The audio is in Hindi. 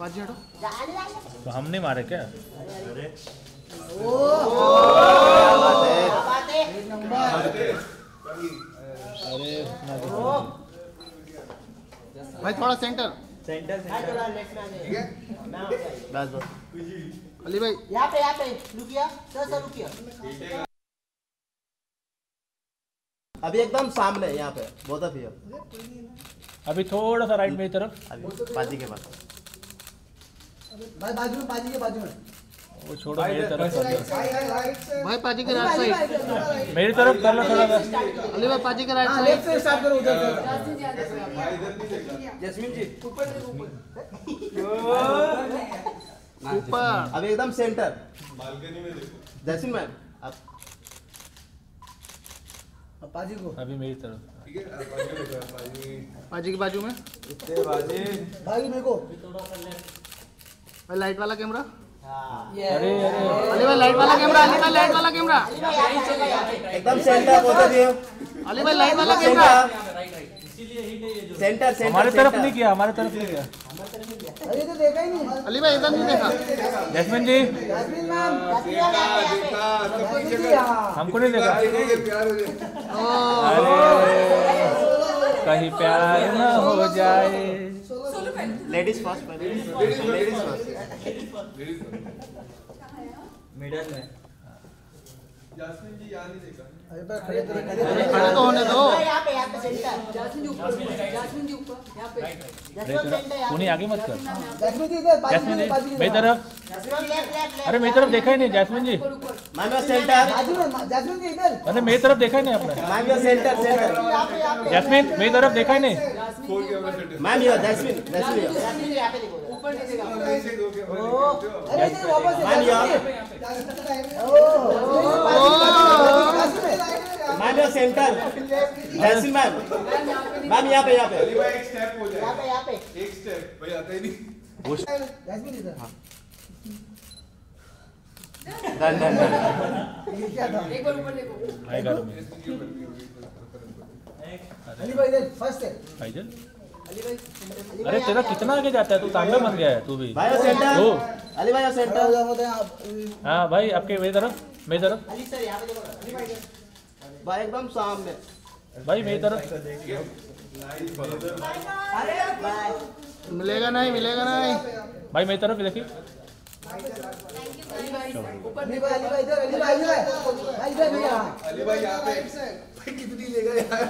बाजी हटो। तो हम नहीं मारे क्या? अरे भाई थोड़ा सेंटर सेंटर बस बस। अली भाई। यहाँ पे यहाँ पे रुकिया। Sir sir रुकिया। अभी एकदम सामने यहाँ पे। बहुत अभी अभी थोड़ा सा राइट मेरी तरफ़। अभी बाजी के पास। भाई बाजू में बाजू के बाजू में। वो छोड़ो मेरी तरफ़ कर लो। भाई पाजी के राइट साइड। मेरी तरफ़ कर लो थोड़ा सा। अली भाई पाजी के राइट हाँ साइड। लेफ़्ट से स्टार्ट करो उधर से। ऊपर अभी एकदम सेंटर। बालकनी में देखो। जैसिन मैम आप बाजू को। अभी मेरी तरफ़। ठीक है पाजी की बाजू में। इतने बाजी। भाई मेरे को। भाई लाइट वाला कैमरा अरे अरे अली भाई लाइट वाला कैमरा अली भाई लाइट वाला कैमरा एकदम सेंटर अली भाई लाइट वाला कैमरा सेंटर सेंटर हमारे तरफ़ नहीं किया हमारे तरफ़ नहीं किया। अरे तो देखा ही नहीं। अली भाई इधर नहीं देखा। जैस्मिन जी। Jasmine ma'am. हाँ। हमको नहीं देखा। अरे कहीं प्यार न हो जाए। लेडीज़ फ़र्स्ट लेडीज़ फ़र्स्ट अरे पर खड़े तो खड़े अरे खड़े तो होने दो। यहाँ पे यहाँ पे सेंटर जास्मिन जी ऊपर जास्मिन जी। ऊपर यहाँ पे। जैस्मिन सेंटर यहाँ तू आगे मत कर। जैस्मिन जी इधर बाजू में जी मेरी तरफ़। जैस्मिन लेफ़्ट लेफ़्ट अरे मेरी तरफ़ देखा ही नहीं जैस्मिन जी। ऊपर ऊपर। सेंटर जैस्मिन जी इधर। अरे मेरी तरफ़ देखा ही नहीं आपने। मैम सेंटर सेंटर यहाँ यहाँ जैस्मिन मेरी तरफ़ देखा ही नहीं। Ma'am yo Jasmine Jasmine yo Jasmine ji यहाँ पे देखो ऊपर नहीं देखा अरे इधर वापस ma'am yo ma'am yo centre. Jasmine ma'am. Ma'am यहाँ पे यहाँ पे। अली भाई एक स्टेप हो जाए यहाँ पे यहाँ पे। जैस्मिन इधर। हाँ। Done done done. ये क्या था एक बार ऊपर देखो। भाई घर में अली भाई इधर फ़र्स्ट है भाईजान अली भाई अली अरे तेरा कितना आगे जाता है तू तांबे बन गया है तू भी भाई सेंटर अली भाई हो सेंटर जाओ मतलब आप हाँ भाई आपके मेरी तरफ़ मेरी तरफ़ अली सर यहाँ पे देखो अली भाई भाई एकदम सामने भाई मेरी तरफ़ बाय मिलेगा नहीं मिलेगा नहीं भाई मेरी तरफ़ देखिए अली भाई ऊपर अली भाई इधर अली भाई इधर भाई अली भाई यहाँ पे कितनी लेगा यार।